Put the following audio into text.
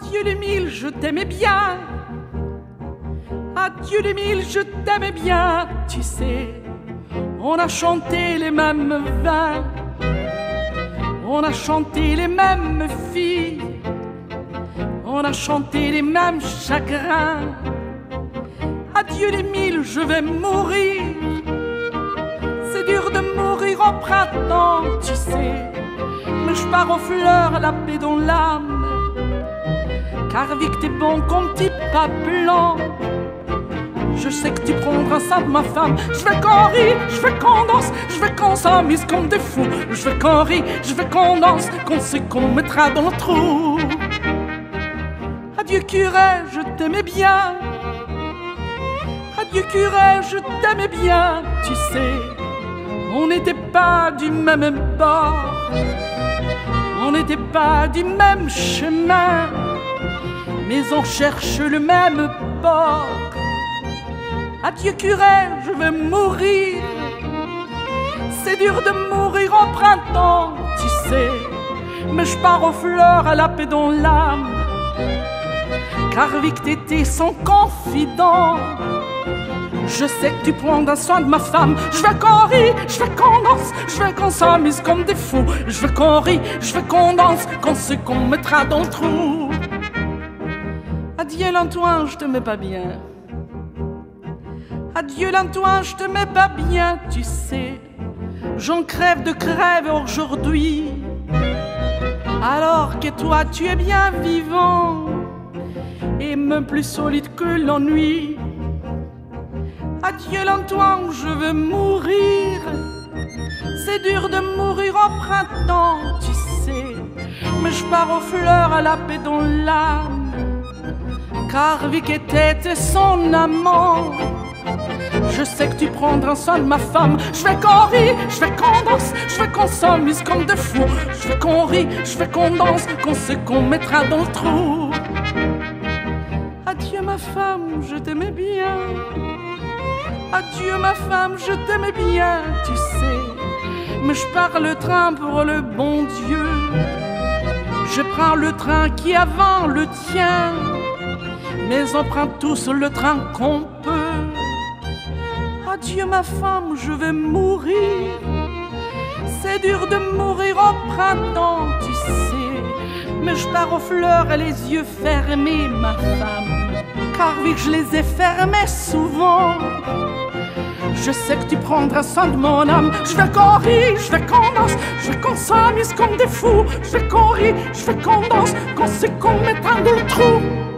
Adieu les mille, je t'aimais bien. Adieu les mille, je t'aimais bien. Tu sais, on a chanté les mêmes vins. On a chanté les mêmes filles. On a chanté les mêmes chagrins. Adieu les mille, je vais mourir. C'est dur de mourir au printemps, tu sais. Mais je pars aux fleurs, la paix dans l'âme. Car que t'es bon comme petit pas blanc. Je sais que tu prendras ça de ma femme. Je veux qu'on rit, je veux qu'on danse, je veux qu'on s'amuse comme des fous. Je veux qu'on rit, je veux qu'on danse, qu'on sait qu'on mettra dans le trou. Adieu curé, je t'aimais bien. Adieu curé, je t'aimais bien. Tu sais, on n'était pas du même bord. On n'était pas du même chemin. Mais on cherche le même port. Adieu curé, je vais mourir. C'est dur de mourir au printemps, tu sais. Mais je pars aux fleurs à la paix dans l'âme. Car Vic t'étais son confident. Je sais que tu prends soin de ma femme. Je veux qu'on rit, je veux qu'on danse, je veux qu'on s'amuse comme des fous. Je veux qu'on rit, je veux qu'on danse, qu'on se qu'on mettra dans le trou. Adieu l'Antoine, je te mets pas bien. Adieu l'Antoine, je te mets pas bien, tu sais. J'en crève de crève aujourd'hui. Alors que toi, tu es bien vivant et même plus solide que l'ennui. Adieu l'Antoine, je veux mourir. C'est dur de mourir au printemps, tu sais. Mais je pars aux fleurs à la paix dans l'âme. Car Vic était son amant. Je sais que tu prendras soin de ma femme. Je vais qu'on rit, je vais qu'on danse, je vais qu'on s'amuse comme de fous. Je vais qu'on rit, je vais qu'on danse, qu'on se qu'on mettra dans le trou. Adieu ma femme, je t'aimais bien. Adieu ma femme, je t'aimais bien, tu sais. Mais je pars le train pour le bon Dieu. Je prends le train qui avant le tien. Mais on prend tous le train qu'on peut. Adieu ma femme, je vais mourir. C'est dur de mourir au printemps, tu sais. Mais je pars aux fleurs et les yeux fermés, ma femme. Car vu que je les ai fermés souvent, je sais que tu prendras soin de mon âme. Je vais qu'on je vais qu'on danse, je vais qu'on s'amuse comme des fous. Je vais qu'on je vais qu'on danse, qu'on se qu'on mettra dans le trou.